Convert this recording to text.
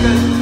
Michael.